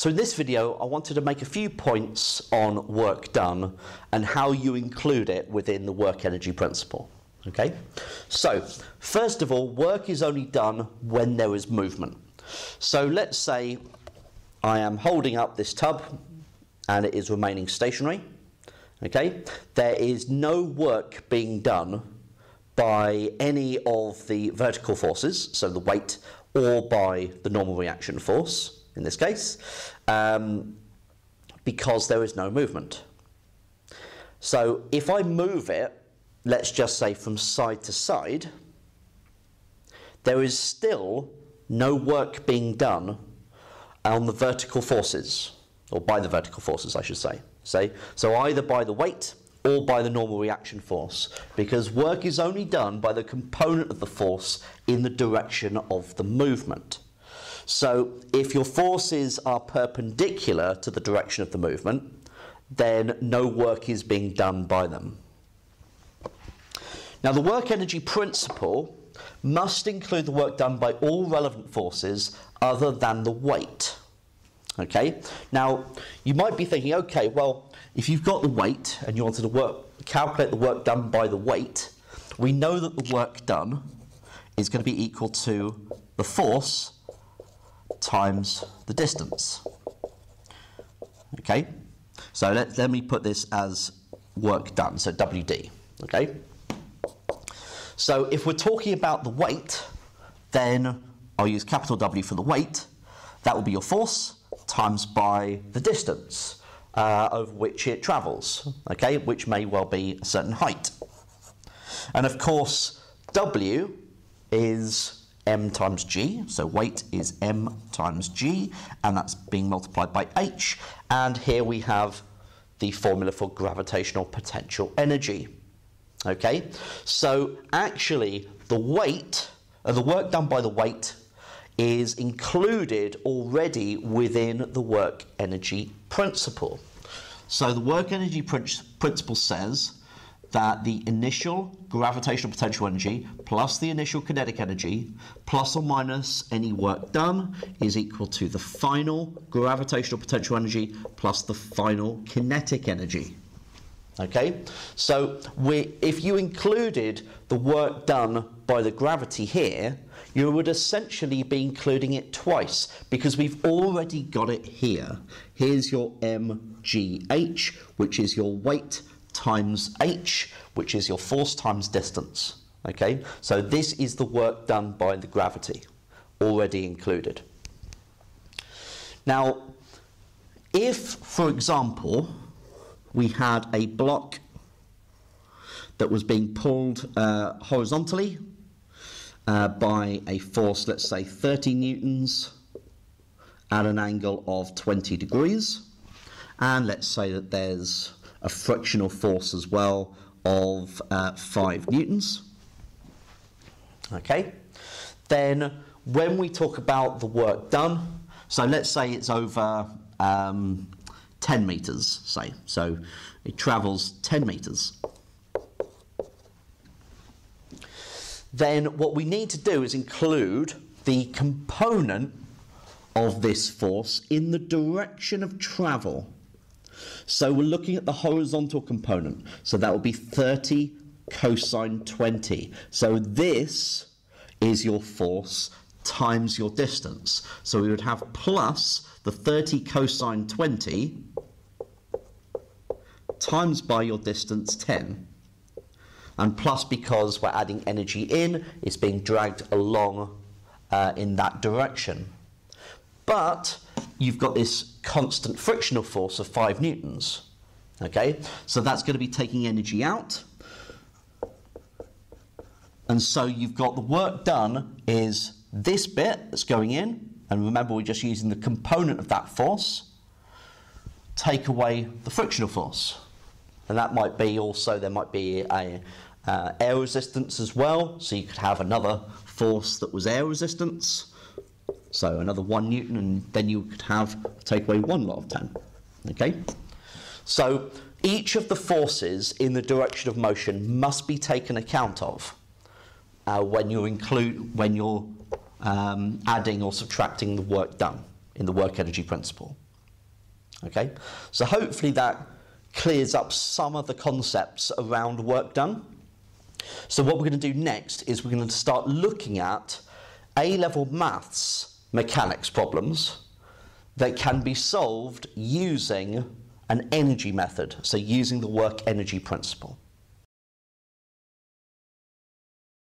So in this video, I wanted to make a few points on work done and how you include it within the work energy principle. Okay, so first of all, work is only done when there is movement. So let's say I am holding up this tub and it is remaining stationary. Okay, there is no work being done by any of the vertical forces, so the weight, or by the normal reaction force in this case, um, because there is no movement. So if I move it, let's just say from side to side, there is still no work being done on the vertical forces, or by the vertical forces, I should say. say. So either by the weight or by the normal reaction force, because work is only done by the component of the force in the direction of the movement. So if your forces are perpendicular to the direction of the movement, then no work is being done by them. Now the work energy principle must include the work done by all relevant forces other than the weight. Okay, now you might be thinking, okay, well, if you've got the weight and you wanted to work, calculate the work done by the weight, we know that the work done is going to be equal to the force times the distance. Okay, so let, let me put this as work done, so WD. Okay, so if we're talking about the weight, then I'll use capital W for the weight. That will be your force times by the distance uh, over which it travels, okay, which may well be a certain height. And of course, W is m times g, so weight is m times g, and that's being multiplied by h, and here we have the formula for gravitational potential energy. Okay, so actually the weight, uh, the work done by the weight is included already within the work energy principle. So the work energy principle says that the initial gravitational potential energy plus the initial kinetic energy plus or minus any work done is equal to the final gravitational potential energy plus the final kinetic energy. Okay, so we, if you included the work done by the gravity here, you would essentially be including it twice because we've already got it here. Here's your mgh, which is your weight times h, which is your force times distance. Okay, so this is the work done by the gravity, already included. Now, if, for example, we had a block that was being pulled uh, horizontally uh, by a force, let's say 30 newtons at an angle of 20 degrees, and let's say that there's a frictional force as well of uh, 5 newtons. Okay, then when we talk about the work done, so let's say it's over um, 10 meters, say, so it travels 10 meters. Then what we need to do is include the component of this force in the direction of travel. So we're looking at the horizontal component. So that will be 30 cosine 20. So this is your force times your distance. So we would have plus the 30 cosine 20 times by your distance 10. And plus because we're adding energy in, it's being dragged along uh, in that direction. But you've got this constant frictional force of 5 newtons. Okay, so that's going to be taking energy out. And so you've got the work done is this bit that's going in, and remember we're just using the component of that force, take away the frictional force. And that might be also, there might be a uh, air resistance as well, so you could have another force that was air resistance. So another one newton, and then you could have take away one lot of 10. Okay? So each of the forces in the direction of motion must be taken account of uh, when you include when you're um, adding or subtracting the work done in the work energy principle. Okay, so hopefully that clears up some of the concepts around work done. So what we're going to do next is we're going to start looking at A-level maths mechanics problems that can be solved using an energy method, so using the work energy principle.